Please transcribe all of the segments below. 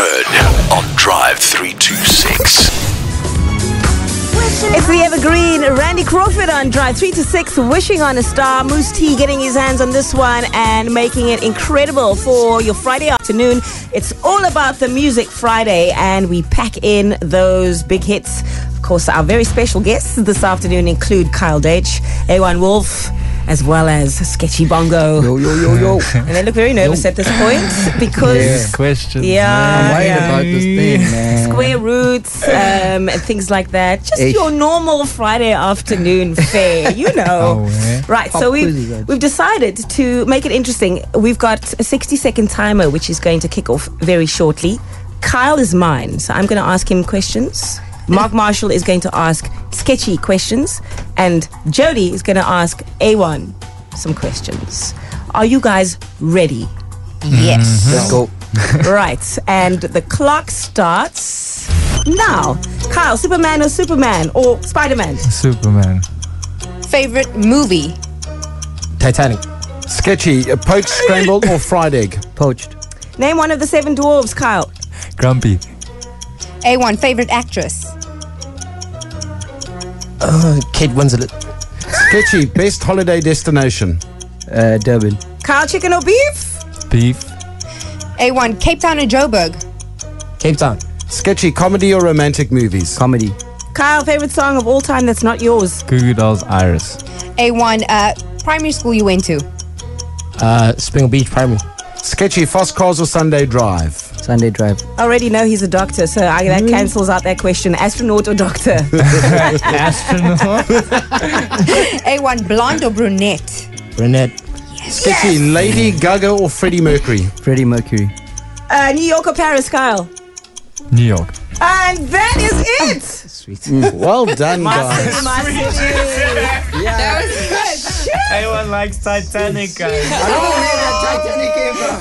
heard on Drive 326. It's the evergreen Randy Crawford on Drive 3 to 6, wishing on a star. Mousse T getting his hands on this one and making it incredible for your Friday afternoon. It's all about the music Friday, and we pack in those big hits. Of course, our very special guests this afternoon include Kyle Deutsch, Aewon Wolf, as well as Sketchy Bongo. Yo, yo, yo, yo. And they look very nervous at this point because. Yeah. Questions. Yeah, I'm worried yeah. about this thing, man. square roots um, and things like that. Just Ish. your normal Friday afternoon fare, you know. Oh. Right, How so we've, we've decided to make it interesting. We've got a 60 second timer, which is going to kick off very shortly. Kyle is mine, so I'm going to ask him questions. Mark Marshall is going to ask sketchy questions, and JoDee is going to ask Aewon some questions. Are you guys ready? Yes. Let's go. right, and the clock starts now. Kyle, Superman or Superman or Spider Man? Superman. Favorite movie? Titanic. Sketchy, uh, poached, scrambled, or fried egg? Poached. Name one of the seven dwarves, Kyle. Grumpy. Aewon. Favorite actress? Uh, Kate Winslet. Sketchy, best holiday destination? Uh, Durban. Kyle, chicken or beef? Beef. Aewon. Cape Town or Joburg? Cape Town. Sketchy, comedy or romantic movies? Comedy. Kyle, favorite song of all time that's not yours? Goo Goo Dolls Iris. Aewon. Uh, primary school you went to? Uh, Spring Beach Primary. Sketchy, fast cars or Sunday drive? Sunday Drive. I already know he's a doctor, so I, that cancels out that question. Astronaut or doctor? Astronaut. Aewon. Blonde or brunette? Brunette. Sketchy, Lady Gaga or Freddie Mercury? Freddie Mercury. uh, New York or Paris, Kyle? New York. And that is it! Sweet. Well done, My guys. city, my city. Everyone likes Titanic, guys. I don't know where that Titanic came from.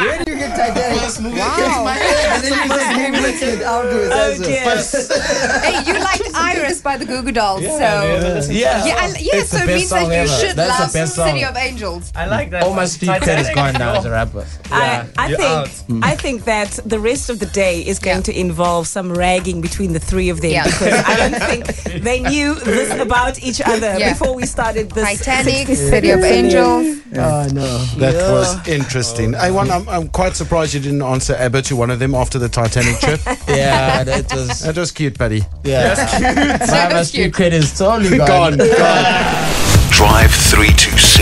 Where do you get Titanic? Wow. And then you just name it afterwards. Oh, also. dear. hey, you liked Iris by the Goo Goo Dolls, so. Yeah, Yeah, I, yeah so it means that song you ever. should That's the love best song. City of Angels. I like that. All my street cred is gone now as a rapper. I, I you're think mm. I think that the rest of the day is going Yeah. to involve some ragging between the three of them Yeah. because I don't think they knew this about each other Yeah. before we started this. Titanic, City of. Angels. Oh, no. That was interesting. Aewon, I'm, I'm quite surprised you didn't answer ABBA to one of them after the Titanic trip. Yeah, that was. That was cute, buddy. Yeah. My, my was street cute. cred is totally Gone, gone. gone. Drive 326.